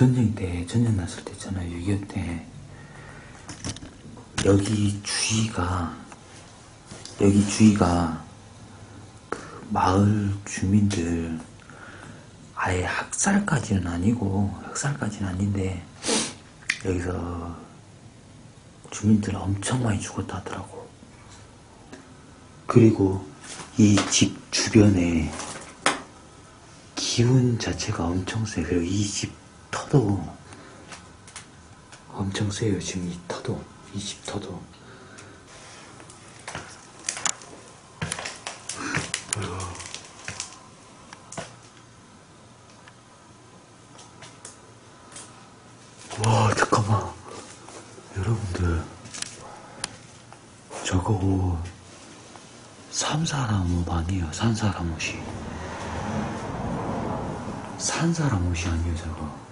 전쟁 때, 전쟁 났을 때 있잖아요. 6.25 때. 여기 주위가, 여기 주위가, 그 마을 주민들, 아예 학살까지는 아니고, 학살까지는 아닌데, 여기서 주민들 엄청 많이 죽었다 하더라고. 그리고 이 집 주변에 기운 자체가 엄청 세. 그리고 이 집 터도 엄청 세요. 지금 이 터도. 이집 터도. 와, 잠깐만. 여러분들. 저거 옷, 삼사람 옷 아니에요. 산사람 옷이. 산사람 옷이 아니에요, 저거.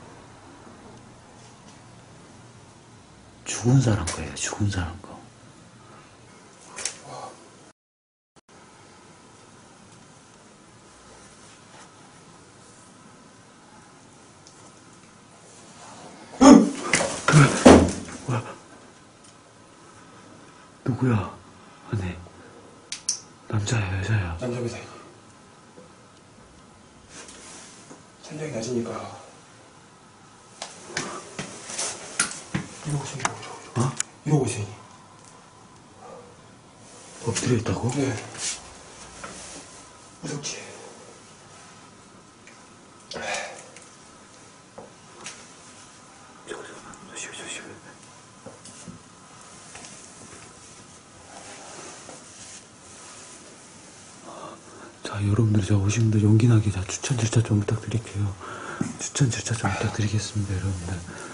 죽은 사람 거예요, 죽은 사람 거. 누구야? 아니, 남자야, 여자야? 남자입니다 천장이 낮으니까 이러고 있어요 이러고 이러고 어? 이러고 있어요 엎드려 있다고? 네 무섭지 여러분들, 자, 오신 분들 용기 나게 자, 추천 절차 좀 부탁드릴게요. 추천 절차 좀 부탁드리겠습니다, 여러분들.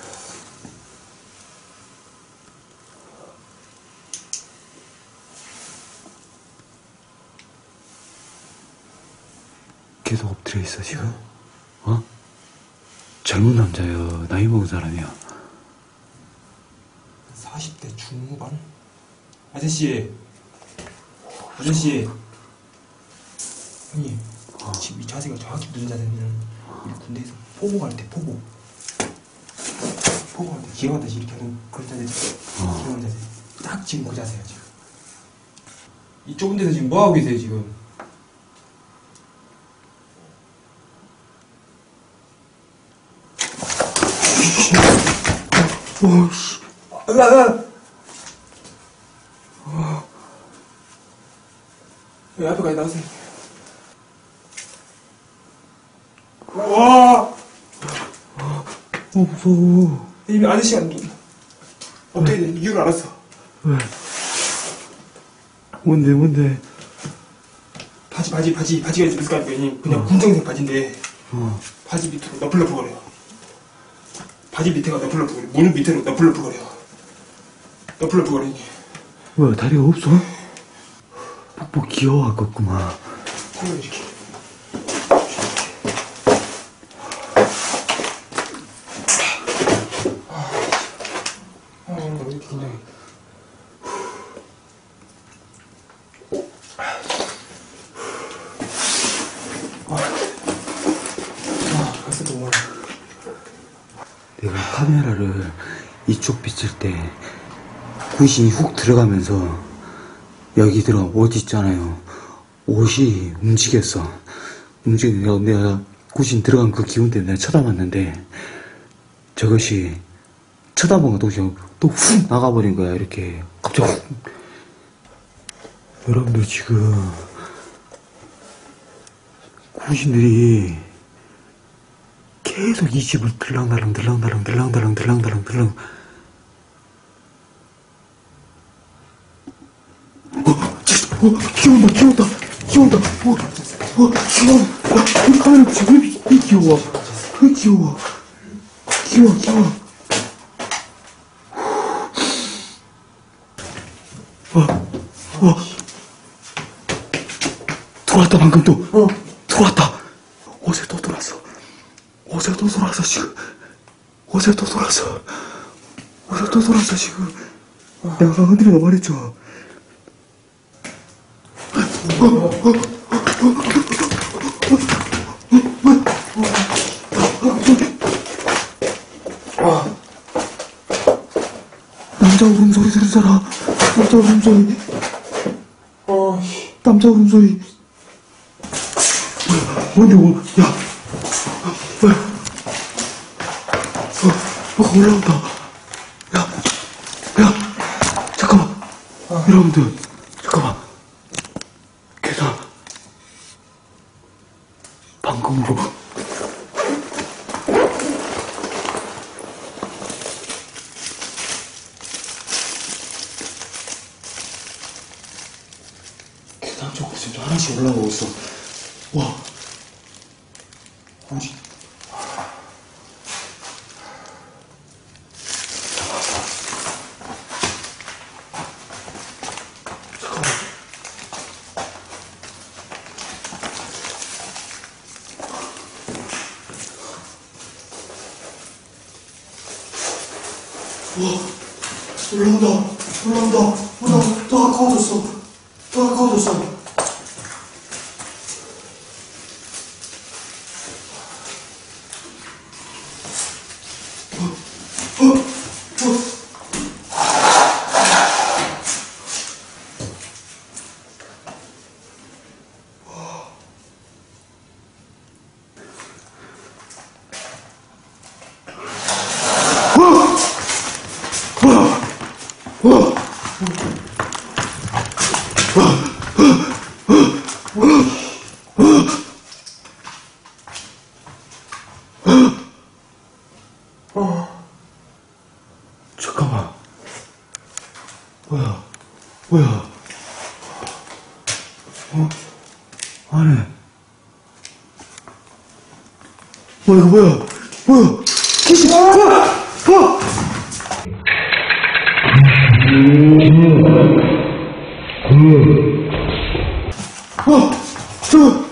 계속 엎드려 있어, 지금? 어? 젊은 남자요. 나이 먹은 사람이야. 40대 중후반? 아저씨 아저씨 형님 지금 이 자세가 정확히 무슨 자세냐면 우리 군대에서 포고 갈때 포고 포고 할 때 기어가듯이 이렇게 하는 그런 자세 기어가는 자세 딱 지금 그 자세야 지금 이 좁은 데서 지금 뭐하고 계세요 지금 오씨. 으아! 여기 앞에까지 나오세요. 와! 어, 무서워. 이미 아저씨가 눈. 어떻게 된 이유를 알았어. 왜? 뭔데, 뭔데? 바지, 바지, 바지, 바지가 있을 거 아니에요. 그냥 군정색 바지인데, 어. 바지 밑으로 너플너플거려요. 바지 밑에가 너플너플거려. 무릎 밑으로 너플너플거려. 너플너플거리니. 뭐야, 다리가 없어? 뻑뻑 귀여워갖겠구만. 손을 이렇게. 아, 아, 왜 이렇게 긴장해. 아, 아, 벌써 너무 많아. 내가 카메라를 이쪽 비칠 때 굿이 훅 들어가면서 여기 들어 옷 있잖아요. 옷이 움직였어. 움직여 내가 굿이 들어간 그 기운 때문에 내가 쳐다봤는데 저것이 쳐다보고 또훅 나가버린 거야. 이렇게 갑자기 훅. 여러분들 지금 굿인들이 계속 이 집을 들랑달랑 들랑달랑 들랑달랑 들랑달랑 들랑 어, 진짜, 어, 귀여운다, 귀여운다, 귀여운다, 어, 어, 귀여워. 야, 이 카메라 지금 왜, 왜 귀여워? 왜 귀여워? 귀여워, 귀여워. 어, 어. 들어왔다, 방금 또. 어. 들어왔다. 어제 또 또 돌아서 지금. 어제 또 돌아서. 어제 또 돌아서 지금. 아, 내가 흔들리고 말했죠? 아. 남자 울음소리 들은 사람? 남자 울음소리? 아. 남자 울음소리? 뭔데 뭐 야. 올라온다. 야, 야, 잠깐만. 여러분들, 잠깐만. 계단. 방금으로. 계단 쪽으로 지금 하나씩 올라가고 있어. 와. 어디? 올라온다, 올라온다, 올라온다. 더 가까워졌어. 더 가까워졌어. 어, 어. 잠깐만. 뭐야? 뭐야? 어? 안에. 뭐야, 이거 뭐야? 뭐야? 귀신! 뭐야? 어! 어! 저!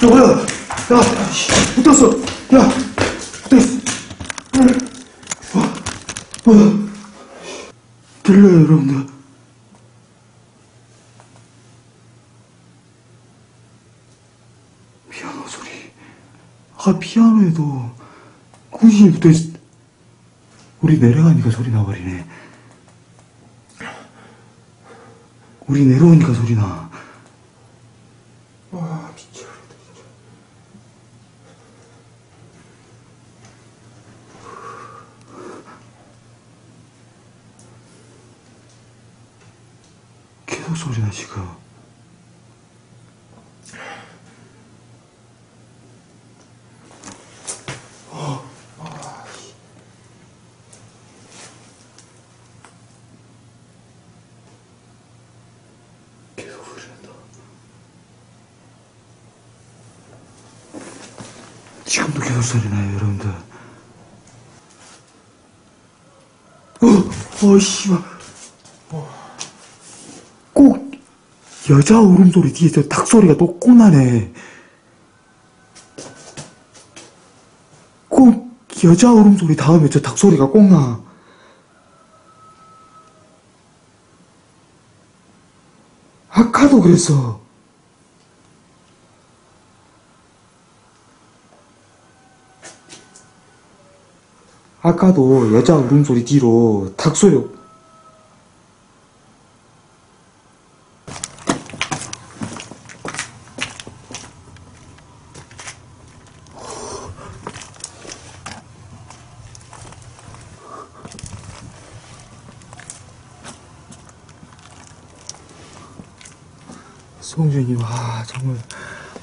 저 뭐야? 야, 씨, 붙었어. 야, 붙었어. 어, 어. 들려요, 여러분들. 피아노 소리. 아, 피아노에도 구신이 붙어있, 우리 내려가니까 소리 나버리네. 우리 내려오니까 소리 나. 와, 미쳐버렸다, 진짜. 계속 소리 나, 지금. 계속 소리 난다. 지금도 소리 나요, 여러분들. 어, 어, 씨발. 꼭 여자 울음소리 뒤에 저 닭소리가 또 꼭 나네. 꼭 여자 울음소리 다음에 저 닭소리가 꼭 나. 아까도 그랬어. 아까도 여자 울음소리 뒤로 닭소리 송준님, 아, 정말,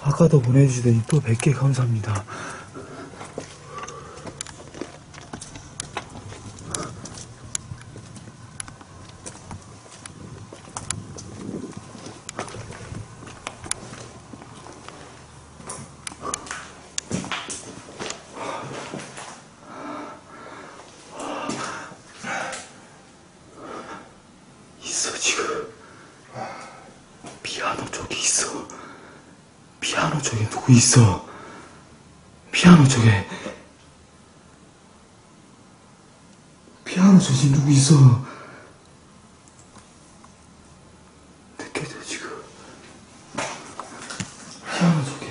아까도 보내주시더니 또 100개 감사합니다. 누구 있어. 피아노 쪽에. 피아노 저지 누구 있어. 느껴져, 지금. 피아노 쪽에.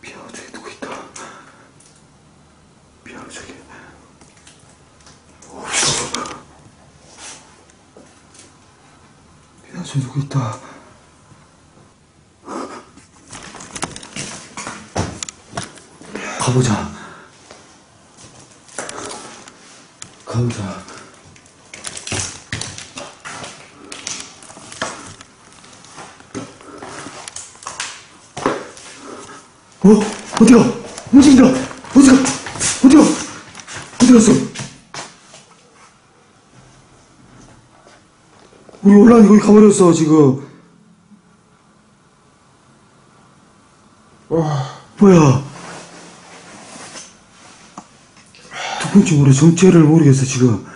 피아노 쪽에 누구 있다. 피아노 쪽에. 없어. 쪽에 누구 있다. 가보자. 가보자. 어? 어디가? 움직인다! 어디가? 어디가? 어디 갔어? 우리 올라니 거기 가버렸어, 지금. 뭐야? 누군지 모르 정체를 모르겠어, 지금.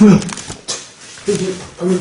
뭐야? 여기, 여기,